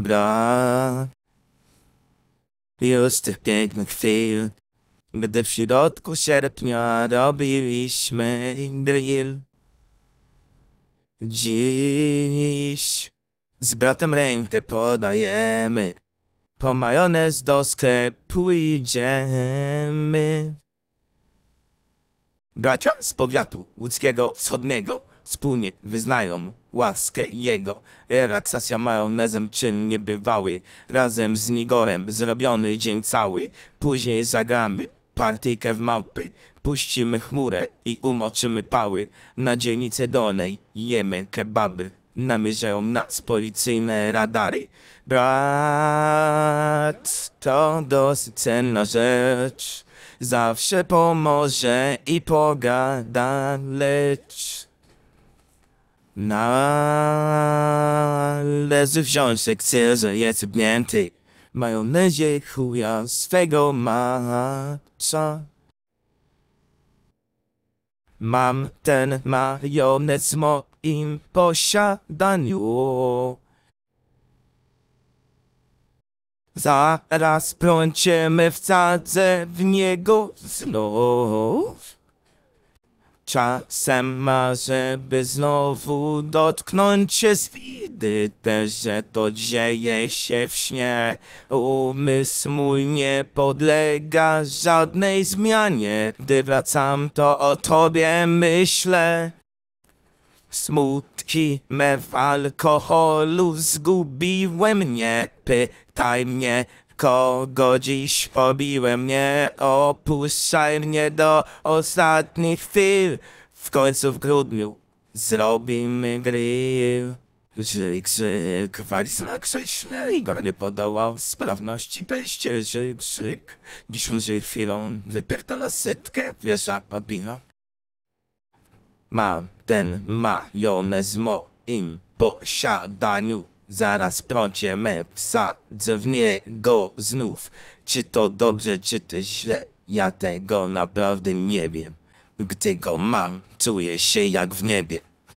brak. Już tych pięknych chwil, gdy w środku sierpnia robiliśmy drill. Dziś z bratem rękę podajemy, po majonez do sklepu idziemy. Bracia z powiatu łódzkiego wschodniego wspólnie wyznają łaskę jego. Relaksacja majonezem czyn niebywały, razem z Nigorem zrobiony dzień cały. Później zagramy partyjkę w małpy, puścimy chmurę i umoczymy pały. Na dzielnicy dolnej jemy kebaby. Namierzają nas policyjne radary. Brat, to dosyć cenna rzecz. Zawsze pomoże i pogada, lecz Należy wziąć sekcję, że jest wbnięty Majonezie chuja swego macza. Mam ten majonez w moim posiadaniu. Zaraz pląciemy wsadzę w niego znów. Czasem ma, żeby znowu dotknąć się zwidy, też, że to dzieje się w śnie. Umysł mój nie podlega żadnej zmianie, gdy wracam to o tobie myślę. Smutki me w alkoholu zgubiły mnie. Pytaj mnie, kogo dziś pobiłem. Nie opuszczaj mnie do ostatnich chwil. W końcu w grudniu zrobimy grill. Żyk, żyk, walizna krześle, Igor nie podołał sprawności peście, żyk, żyk. Dziś on żyje chwilą, wypierdala setkę, wiesza papila. Mam ten majonez moim posiadaniu. Zaraz prąciemy wsadzę w niego znów. Czy to dobrze, czy to źle? Ja tego naprawdę nie wiem. Gdy go mam, czuję się jak w niebie.